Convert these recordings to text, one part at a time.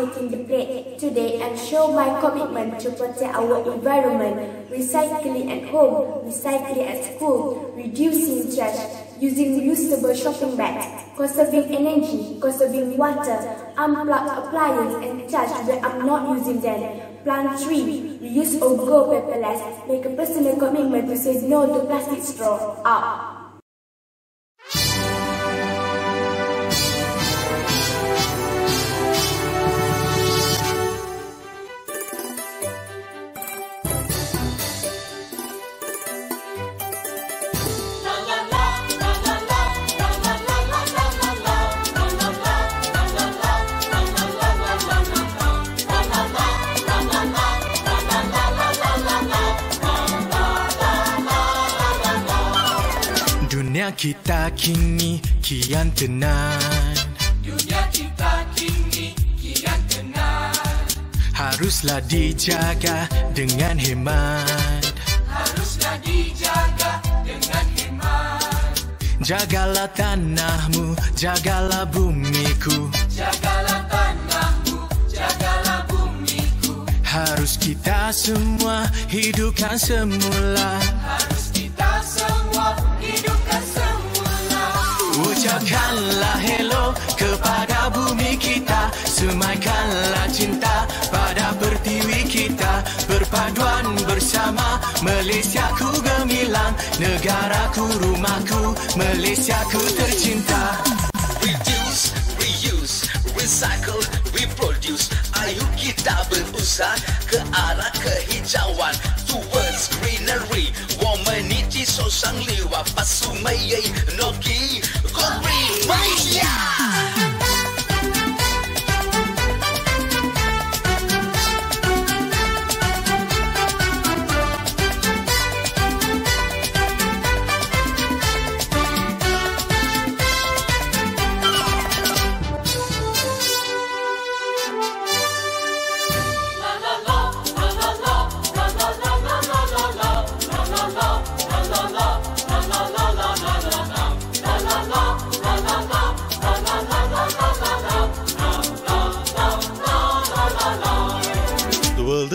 taking the plate today and show my commitment to protect our environment, recycling at home, recycling at school, reducing trash, using reusable shopping bags, conserving energy, conserving water, unplug appliances and charge when I'm not using them, plant tree, reuse or go paperless, make a personal commitment to say no to plastic straw, ah. Out. kita kini kian tenang. Dunia kita kini kian tenang. Haruslah dijaga dengan hemat. Haruslah dijaga dengan hemat. Jagalah tanahmu, jagalah bumiku. Jagalah tanahmu, jagalah bumiku. Harus kita semua hidupkan semula. Harus Ucapkanlah hello kepada bumi kita. Semaikanlah cinta pada pertiwi kita. Berpaduan bersama Malaysia ku gemilang. Negaraku, rumahku, Malaysia ku tercinta Reduce, reuse, recycle, reproduce Ayo kita berusaha ke arah kehijauan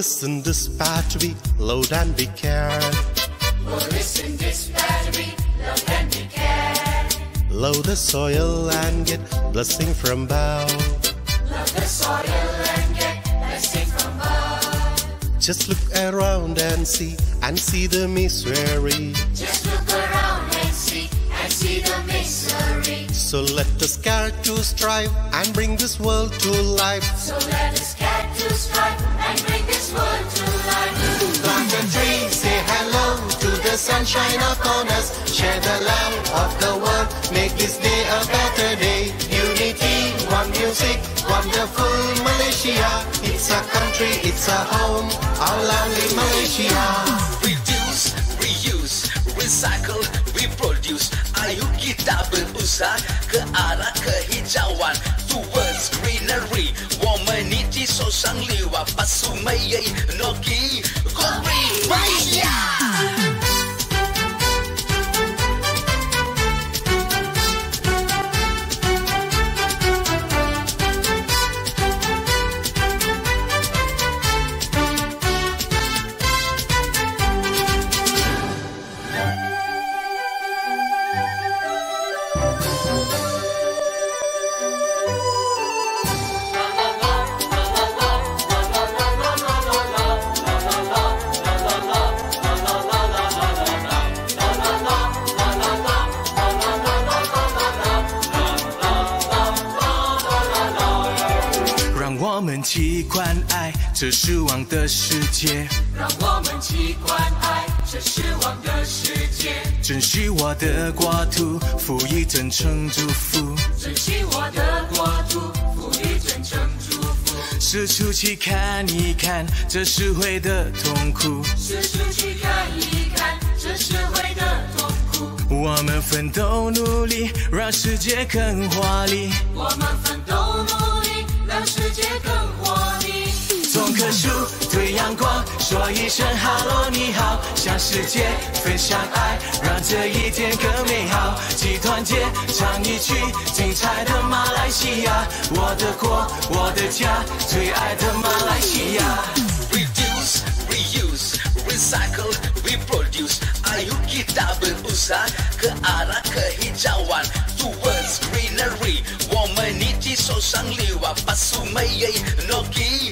listen this battery, load and be care. Listen this battery, load and be care. Load the soil and get blessing from bow. Load the soil and get blessing from bow. Just look around and see, and see the misery. Just look around and see, and see the misery. So let us care to strive and bring this world to life. So let us care to strive and bring Plant a tree, say hello to the sunshine upon us. Share the love of the world, make this day a better day. Unity, one music, wonderful Malaysia. It's a country, it's a home, our lovely Malaysia. Reduce, reuse, recycle, reproduce. Ayo kita berusaha ke arah kehijauan Towards greenery so sangli wa 这失望的世界，让我们去关爱这失望的世界。珍惜我的国土，赋予真诚祝福。珍惜我的国土，赋予真诚祝福。四处去看一看这社会的痛苦，四处去看一看这社会的痛苦。我们奋斗努力，让世界更华丽。我们奋斗努力，让世界更华丽。棵树，对阳光说一声 “hello”，你好，向世界分享爱，让这一天更美好。集团结，唱一曲，精彩的马来西亚，我的国，我的家，最爱的马来西亚。Reduce, reuse, recycle, reproduce. Ayo kita berusaha ke arah kehijauan towards greenery. 我们一起手上六啊，把树莓耶，Noki,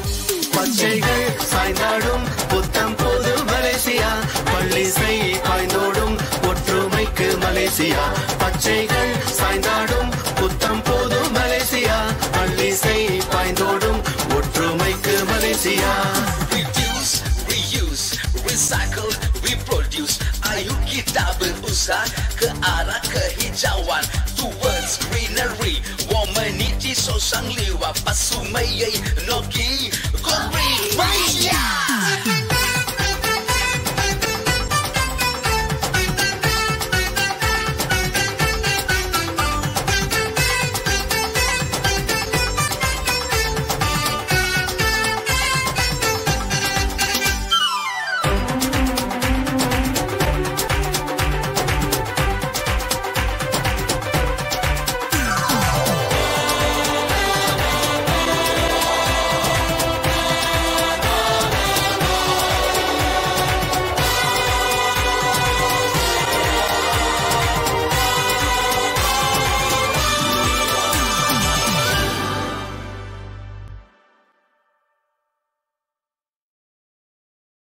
பச்சைகள் சாய்ந்தாடும் புத்தம் புது Malaysia பள்ளிசை பாய்ந்தோடும் ஒற்றுமைக்கு Malaysia பச்சைகள் சாய்ந்தாடும் புத்தம் புது Malaysia பள்ளிசை பாய்ந்தோடும் ஒற்றுமைக்கு Malaysia recycle, reproduce. Ayo kita berusaha ke arah kehijauan towards greenery. Womanity sosang liwa pasumeyei nogi.